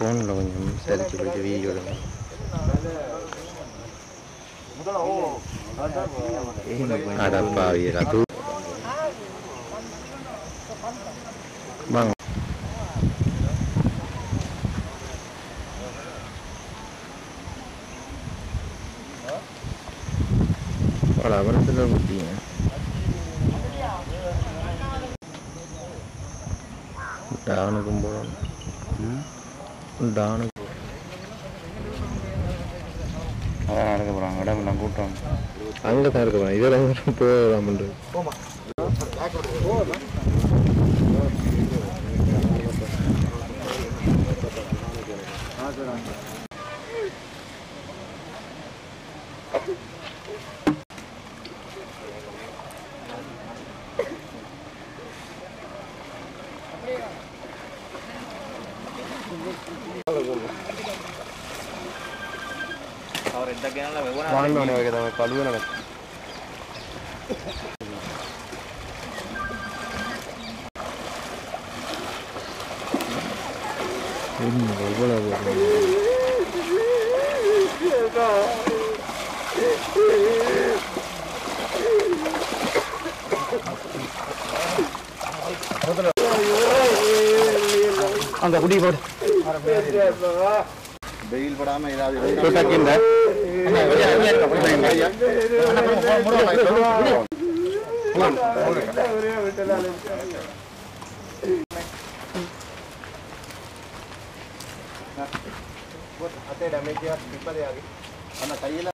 ஃபோனில் கொஞ்சம் சரிச்சு போயிட்டு வீடியோ அடப்பா வீரா தூ வாங்க பலவரத்தில் குட்டிங்க டானுக்கும் போகணும் டானுக்கு அதான் நடக்க போகிறாங்க இடம் எல்லாம் கூட்டம். அங்கே தான் இருக்க போகிறேன் இதெல்லாம் போகலாம் பண்ணுறது வாங்கினோடனே வைக்கிறாங்க கழுவு எவ்வளோ போகிறோம் அந்த குடி போடு வெயில் படாம ஏதாவது அந்த கையில